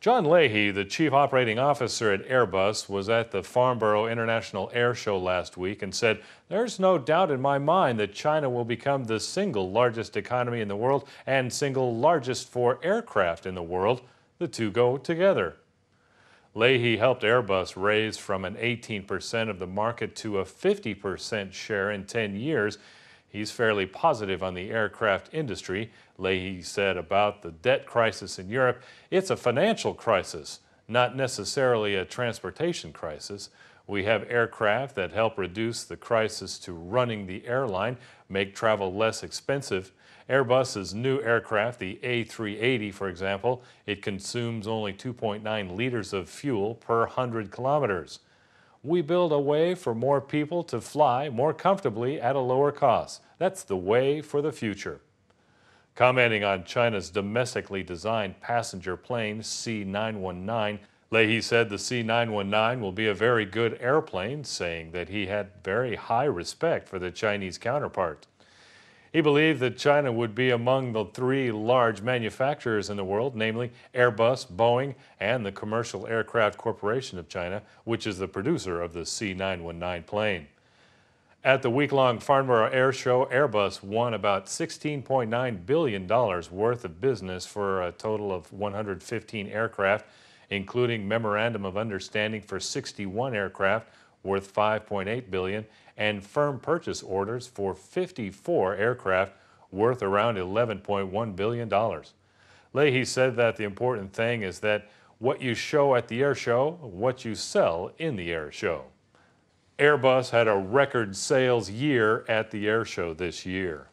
John Leahy, the chief operating officer at Airbus, was at the Farnborough International Air Show last week and said, There's no doubt in my mind that China will become the single largest economy in the world and single largest for aircraft in the world. The two go together. Leahy helped Airbus raise from an 18% of the market to a 50% share in 10 years He's fairly positive on the aircraft industry. Leahy said about the debt crisis in Europe, it's a financial crisis, not necessarily a transportation crisis. We have aircraft that help reduce the crisis to running the airline, make travel less expensive. Airbus's new aircraft, the A380, for example, it consumes only 2.9 liters of fuel per 100 kilometers we build a way for more people to fly more comfortably at a lower cost. That's the way for the future. Commenting on China's domestically designed passenger plane C919, Leahy said the C919 will be a very good airplane, saying that he had very high respect for the Chinese counterpart. He believed that China would be among the three large manufacturers in the world, namely Airbus, Boeing, and the Commercial Aircraft Corporation of China, which is the producer of the C919 plane. At the week-long Farnborough Air Show, Airbus won about $16.9 billion worth of business for a total of 115 aircraft, including Memorandum of Understanding for 61 aircraft worth 5.8 billion and firm purchase orders for 54 aircraft worth around 11.1 billion dollars. Leahy said that the important thing is that what you show at the air show, what you sell in the air show. Airbus had a record sales year at the air show this year.